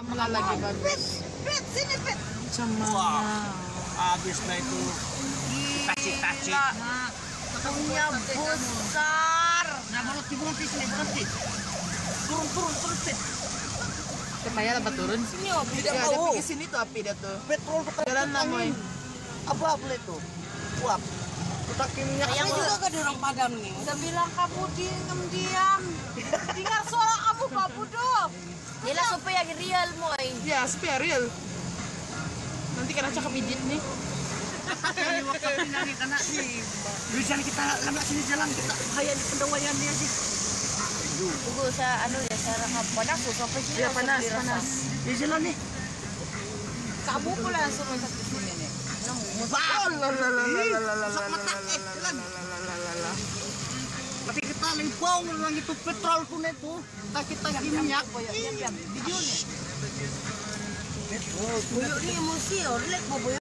Kamu lagi bagus. Pet, sini Pet. Wah. Habis na itu. Tacik-tacik. Punya besar. Nah, berhenti, berhenti sini, berhenti. Turun, turun, turun, Pet. Supaya dapat turun. Sini om, Tidak Dia mau. ada pergi sini tuh api dia tuh. Petrol ke Jalan Moy. Apa apa itu? Uap. Kita minyak. Sayang juga ke dorong padam nih. Udah bilang kamu diam diam. Yelah supaya real moy. Ya, supaya real. Nanti kena cakap. Waktu ini kena sih. Bisa kita lama sini jalan kita kayak di pendawaian dia sih. Tunggu saya anu ya saya rangkap panas tuh sampai sini. Ya panas, panas. Di jalan nih. Kamu pula langsung masuk ke sini nih. Bah. Oh, la la la la la eh, la la la la la. Kita limpau lang itu petrol pun itu. Kita kita minyak. Video nih. Buyuk ni emosi oh, relate mo